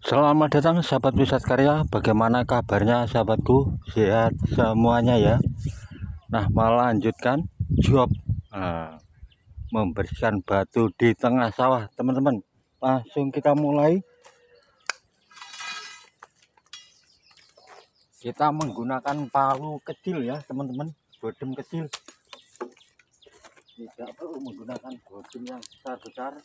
Selamat datang sahabat wisata karya. Bagaimana kabarnya sahabatku? Sehat semuanya ya. Nah melanjutkan job. Nah, Membersihkan batu di tengah sawah. Teman-teman Langsung kita mulai. Kita menggunakan palu kecil ya teman-teman. Bodem kecil. Tidak perlu menggunakan bodem yang besar-besar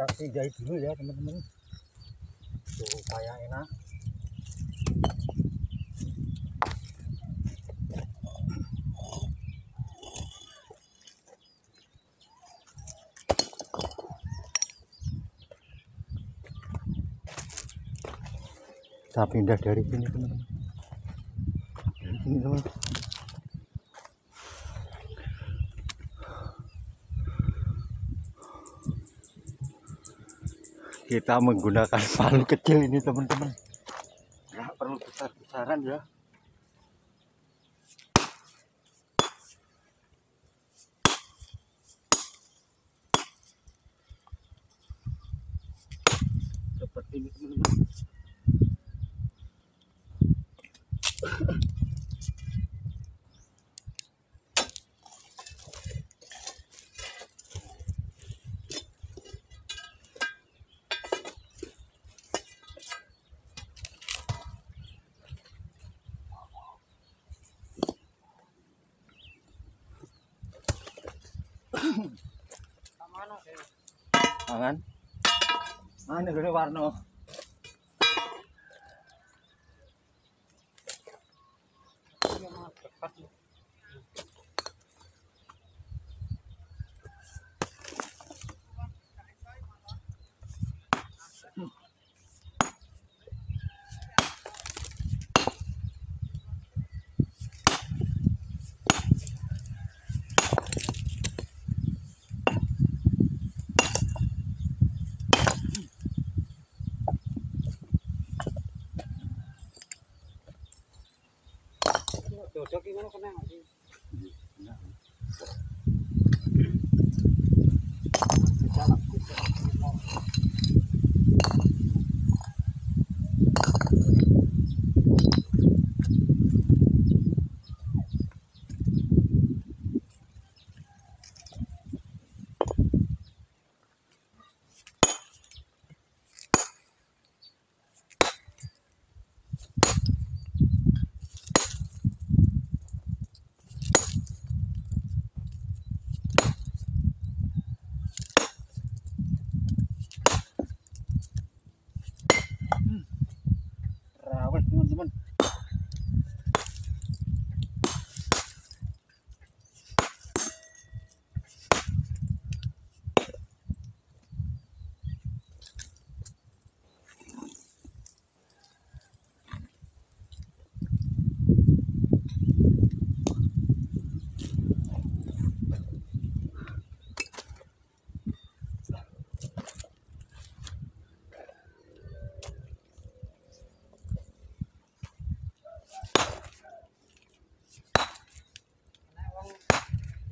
kita pindahin dulu ya teman-teman. Supaya enak. Kita pindah dari sini teman-teman. Dari sini teman kita menggunakan palu kecil ini teman-teman. Nggak perlu besar-besaran ya. Seperti ini teman-teman Tak manuk. Mangan. Mangan warna. 那个蛮好吃。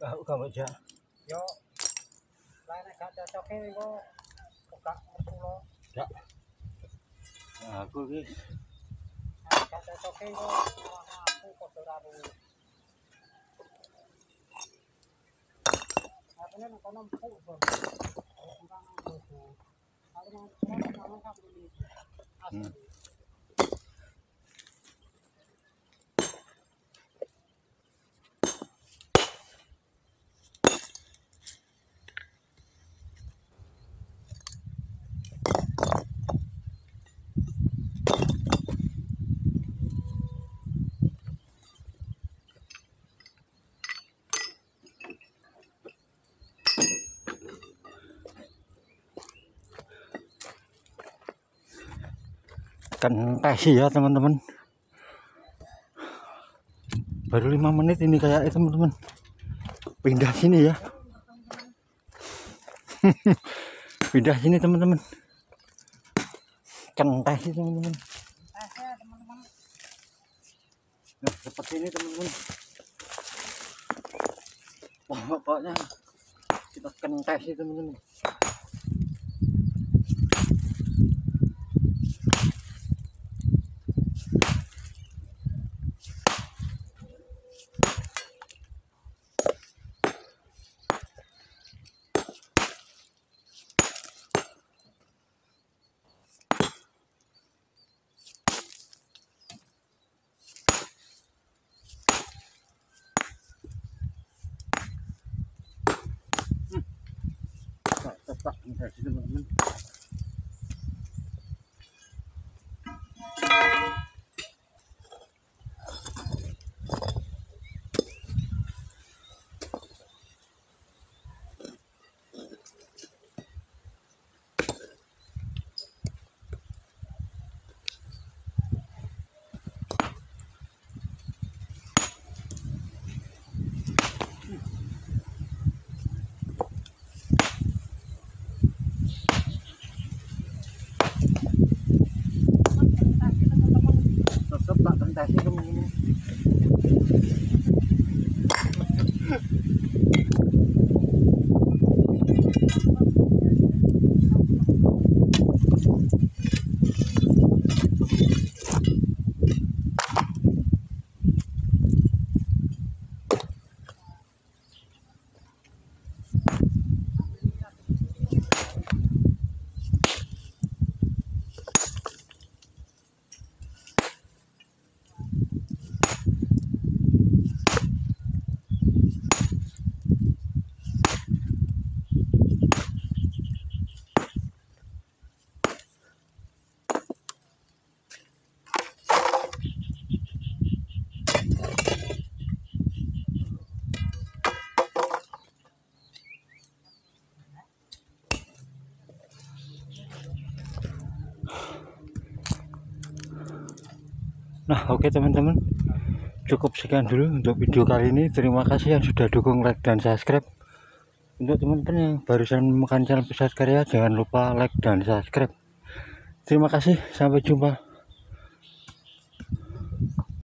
Tahu kamu aja. yo lain nek gak cocoke engko buka lo Ya. Nah, aku nek gak cocoke engko wah, aku padha ra ru Artinya nek kono empuk bos. Kalau kurang. Kalau mau kurang sama kabeh. Asli. Hmm. Kentesi ya teman-teman. Baru lima menit ini kayak teman-teman. Pindah sini ya. Pindah sini teman-teman. Eh, eh, teman-teman. Nah, seperti ini teman-teman. Pokoknya kita kentesi teman-teman. Nah, tetap kentesi teman-teman. Tetap tak kentesi teman-teman. Nah, oke teman-teman. Cukup sekian dulu untuk video kali ini. Terima kasih yang sudah dukung like dan subscribe. Untuk teman-teman yang barusan menemukan channel Pusat Karya, jangan lupa like dan subscribe. Terima kasih, sampai jumpa.